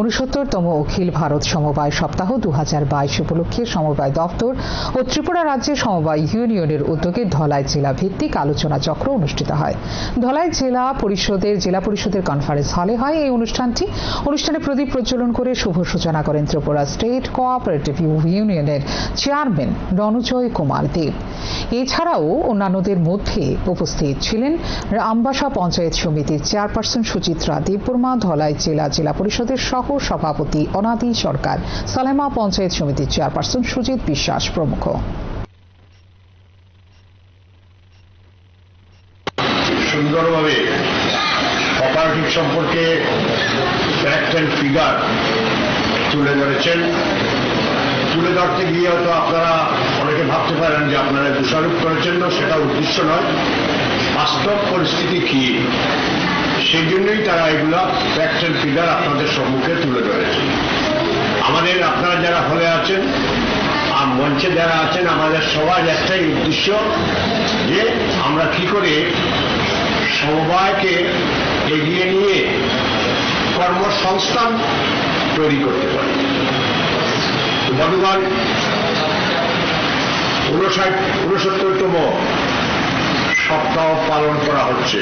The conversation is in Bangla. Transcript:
উনসত্তরতম অখিল ভারত সমবায় সপ্তাহ দু হাজার বাইশ উপলক্ষে সমবায় দপ্তর ও ত্রিপুরা রাজ্যের সমবায় ইউনিয়নের উদ্যোগে ধলাই জেলা ভিত্তিক আলোচনা চক্র অনুষ্ঠিত হয়। ধলাই জেলা পরিষদের জেলা পরিষদের কনফারেন্স হলে হয় এই অনুষ্ঠানটি। অনুষ্ঠানে প্রদীপ প্রজ্বলন করে শুভ সূচনা করেন ত্রিপুরা স্টেট কোঅপারেটিভ ইউনিয়নের চেয়ারম্যান রণজয় কুমার দেব। এছাড়াও অন্যান্যদের মধ্যে উপস্থিত ছিলেন আমবাসা পঞ্চায়েত সমিতির চেয়ারপারসন সুচিত্রা দেববর্মা, ধলাই জেলা জেলা পরিষদের সহ সভাপতি, অনাদি সরকার, সালেমা পঞ্চায়েত সমিতির চেয়ারপারসন সুজিত বিশ্বাস প্রমুখ। সুন্দরভাবে অপারেটিভ সম্পর্কে ফ্যাক্ট অ্যান্ড ফিগার তুলে ধরেছেন। তুলে ধরতে গিয়ে হয়তো আপনারা অনেকে ভাবতে পারেন যে আপনারা দোষারোপ করেছেন না সেটা উদ্দেশ্য নয়। বাস্তব পরিস্থিতি কি? সেই জন্যই তারা এগুলা ফ্যাক্ট অ্যান্ড ফিগার আপনাদের সম্মুখে তুলে ধরেছে। আমাদের আপনারা যারা হলে আছেন আর মঞ্চে যারা আছেন, আমাদের সবার একটাই উদ্দেশ্য যে আমরা কি করে সবাইকে এগিয়ে নিয়ে কর্মসংস্থান তৈরি করতে পারি। তো বন্ধুগণ উনষাট উনসত্তরতম সপ্তাহ পালন করা হচ্ছে।